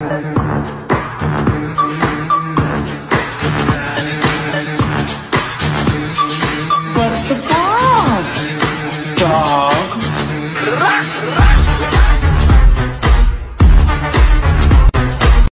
What's the problem? Dog.